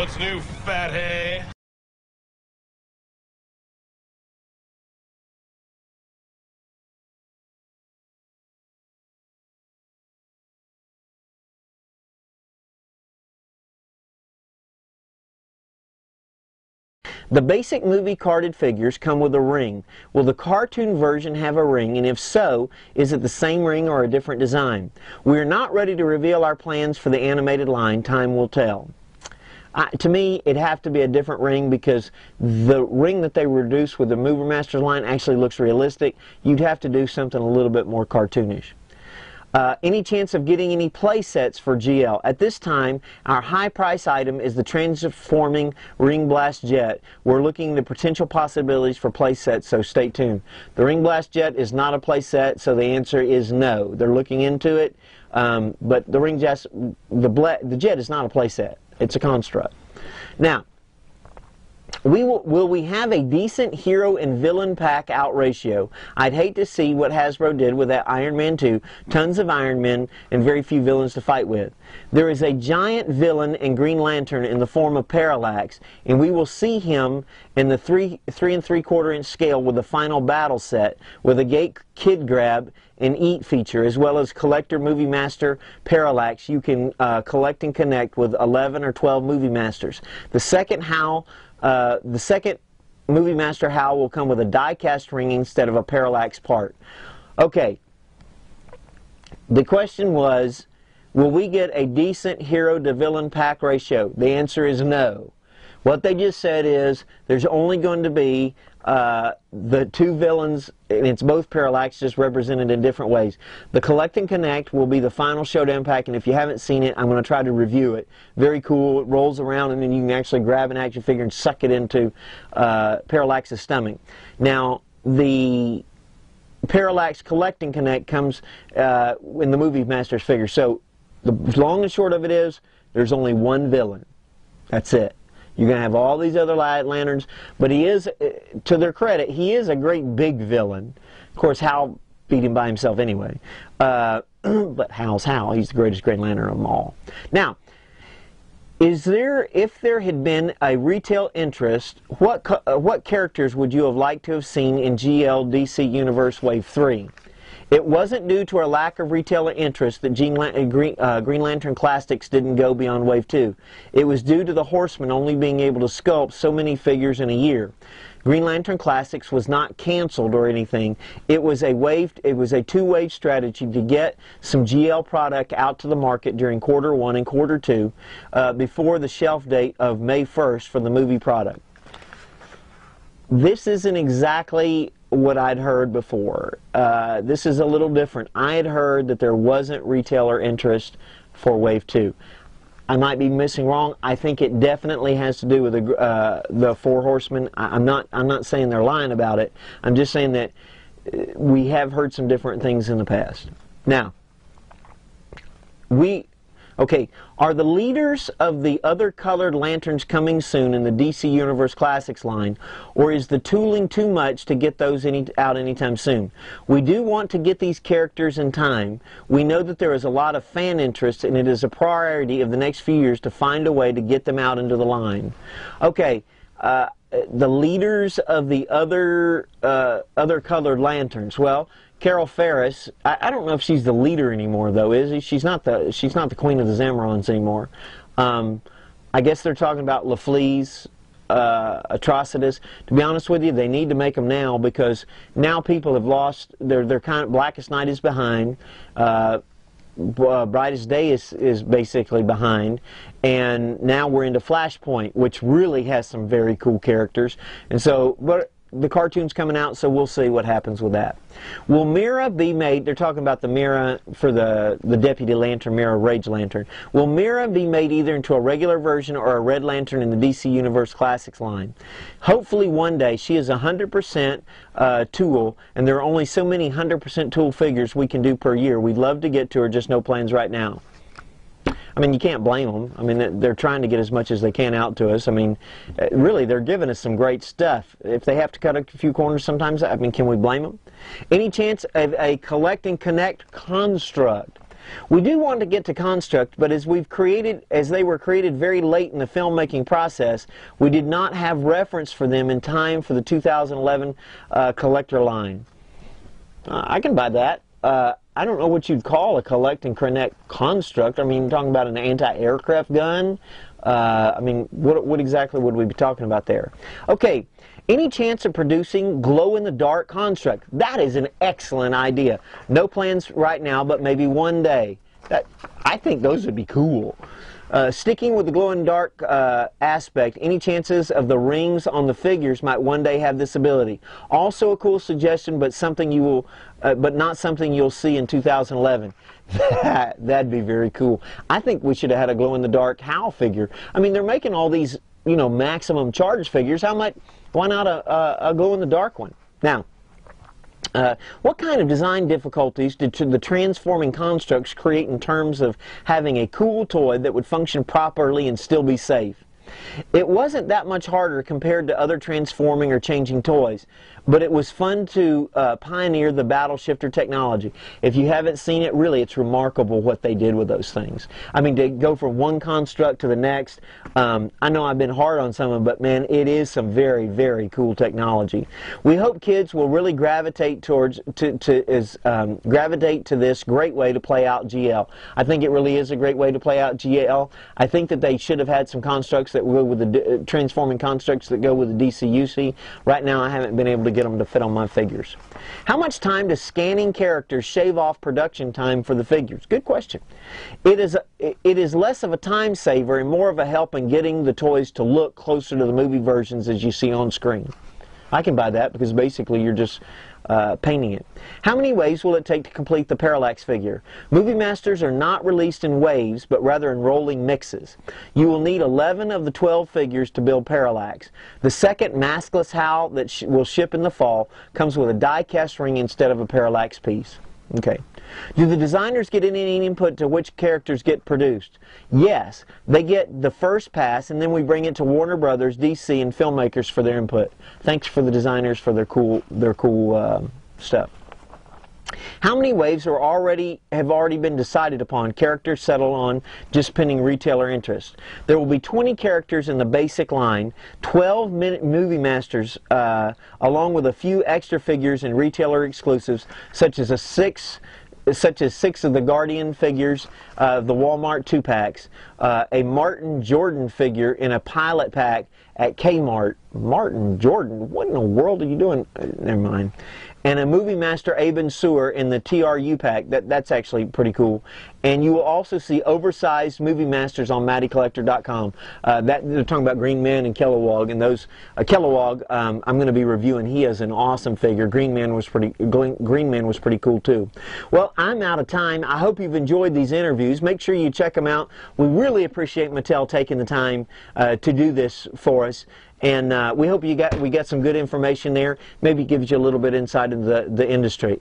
What's new, fat hay? The basic movie carded figures come with a ring. Will the cartoon version have a ring, and if so, is it the same ring or a different design? We are not ready to reveal our plans for the animated line. Time will tell. To me, it'd have to be a different ring because the ring that they reduced with the Movie Masters line actually looks realistic. You'd have to do something a little bit more cartoonish. Uh, any chance of getting any play sets for GL? At this time, our high price item is the transforming Ring Blast Jet. We're looking at potential possibilities for play sets, so stay tuned. The Ring Blast Jet is not a play set, so the answer is no. They're looking into it, um, but the Ring Jet, the, the Jet is not a play set. It's a construct. Now, we will, will we have a decent hero and villain pack out ratio? I'd hate to see what Hasbro did with that Iron Man 2. Tons of Iron Men and very few villains to fight with. There is a giant villain in Green Lantern in the form of Parallax, and we will see him in the three, three and three quarter inch scale with the final battle set with a gate kid grab and eat feature, as well as collector movie master parallax. You can uh, collect and connect with 11 or 12 movie masters. The second Hal uh, the second Movie Master Hal will come with a die-cast ring instead of a parallax part. Okay, the question was, will we get a decent hero to villain pack ratio? The answer is no. What they just said is there's only going to be uh, the two villains, and it's both parallax, just represented in different ways. The Collect and Connect will be the final showdown pack, and if you haven't seen it, I'm going to try to review it. Very cool. It rolls around, and then you can actually grab an action figure and suck it into uh, Parallax's stomach. Now, the Parallax Collect and Connect comes uh, in the Movie Masters figure. So, the long and short of it is, there's only one villain. That's it. You're going to have all these other light lanterns, but he is, uh, to their credit, he is a great big villain. Of course, Hal beat him by himself anyway. Uh, but Hal's Hal. He's the greatest Green Lantern of them all. Now, is there, if there had been a retail interest, what, uh, what characters would you have liked to have seen in GLDC Universe Wave 3? It wasn't due to our lack of retailer interest that uh, Green, uh, Green Lantern Classics didn't go beyond Wave 2. It was due to the Horsemen only being able to sculpt so many figures in a year. Green Lantern Classics was not canceled or anything. It was a wave, it was a two-wave strategy to get some GL product out to the market during quarter one and quarter two uh, before the shelf date of May 1st for the movie product. This isn't exactly what I'd heard before. Uh, this is a little different. I had heard that there wasn't retailer interest for Wave 2. I might be missing wrong. I think it definitely has to do with the, uh, the Four Horsemen. I, am not, I'm not saying they're lying about it. I'm just saying that uh, we have heard some different things in the past. Now, we Okay, are the leaders of the other colored lanterns coming soon in the DC Universe Classics line, or is the tooling too much to get those any, out anytime soon? We do want to get these characters in time. We know that there is a lot of fan interest, and it is a priority of the next few years to find a way to get them out into the line. Okay, uh, the leaders of the other uh, other colored lanterns. Well, Carol Ferris. I, I, don't know if she's the leader anymore, though, is she? She's not the she's not the queen of the Zamarons anymore. Um, I guess they're talking about Larfleeze uh, Atrocitus. To be honest with you, they need to make them now because now people have lost. Their their kind of Blackest Night is behind. Uh, uh, Brightest Day is, is basically behind, and now we're into Flashpoint, which really has some very cool characters. And so, but the cartoon's coming out, so we'll see what happens with that. Will Mera be made, they're talking about the Mera for the, the Deputy Lantern, Mera Rage Lantern. Will Mera be made either into a regular version or a Red Lantern in the DC Universe Classics line? Hopefully one day. She is 100% uh, tool, and there are only so many 100% tool figures we can do per year. We'd love to get to her, just no plans right now. I mean, you can't blame them. I mean, they're trying to get as much as they can out to us. I mean, uh, really, they're giving us some great stuff. If they have to cut a few corners sometimes, I mean, can we blame them? Any chance of a collect and connect construct? We do want to get to construct, but as we've created, as they were created very late in the filmmaking process, we did not have reference for them in time for the 2011 uh, collector line. Uh, I can buy that. Uh, I don't know what you'd call a collect and connect construct. I mean, talking about an anti-aircraft gun. Uh, I mean, what, what exactly would we be talking about there? Okay, any chance of producing glow-in-the-dark construct? That is an excellent idea. No plans right now, but maybe one day. That, I think those would be cool. Uh, sticking with the glow-in-dark uh, aspect, any chances of the rings on the figures might one day have this ability. Also a cool suggestion, but something you will, uh, but not something you'll see in 2011. That'd be very cool. I think we should have had a glow-in-the-dark Hal figure. I mean, they're making all these, you know, maximum charge figures. How much? Why not a, a, a glow-in-the-dark one? Now. Uh, what kind of design difficulties did the transforming constructs create in terms of having a cool toy that would function properly and still be safe? It wasn't that much harder compared to other transforming or changing toys, but it was fun to uh, pioneer the battle shifter technology. If you haven't seen it, really, it's remarkable what they did with those things. I mean, to go from one construct to the next, um, I know I've been hard on some of them, but man, it is some very, very cool technology. We hope kids will really gravitate towards, to, to is, um, gravitate to this great way to play out GL. I think it really is a great way to play out GL. I think that they should have had some constructs that go with the uh, transforming constructs that go with the DCUC. Right now, I haven't been able to get them to fit on my figures. How much time does scanning characters shave off production time for the figures? Good question. It is, a, it is less of a time saver and more of a help in getting the toys to look closer to the movie versions as you see on screen. I can buy that because basically you're just uh, painting it. How many waves will it take to complete the Parallax figure? Movie Masters are not released in waves, but rather in rolling mixes. You will need 11 of the 12 figures to build Parallax. The second maskless Hal that sh will ship in the fall comes with a die-cast ring instead of a Parallax piece. Okay. Do the designers get any input to which characters get produced? Yes. They get the first pass, and then we bring it to Warner Brothers, DC, and filmmakers for their input. Thanks for the designers for their cool, their cool uh, stuff. How many waves are already have already been decided upon? Characters settle on just pending retailer interest. There will be 20 characters in the basic line, 12 movie masters, uh, along with a few extra figures and retailer exclusives, such as a six such as six of the Guardian figures, uh, the Walmart two packs, uh, a Martin Jordan figure in a pilot pack at Kmart. Martin Jordan, what in the world are you doing? Uh, never mind and a Movie Master Abin Sur in the TRU pack. That, that's actually pretty cool. And you will also see oversized Movie Masters on MattyCollector.com. Uh, that, they're talking about Green Man and Kilowog. And those, uh, Kilowog, um, I'm going to be reviewing. He is an awesome figure. Green Man was pretty, Green Man was pretty cool too. Well, I'm out of time. I hope you've enjoyed these interviews. Make sure you check them out. We really appreciate Mattel taking the time uh, to do this for us. And uh, we hope you got we got some good information there. Maybe gives you a little bit insight into the, the industry.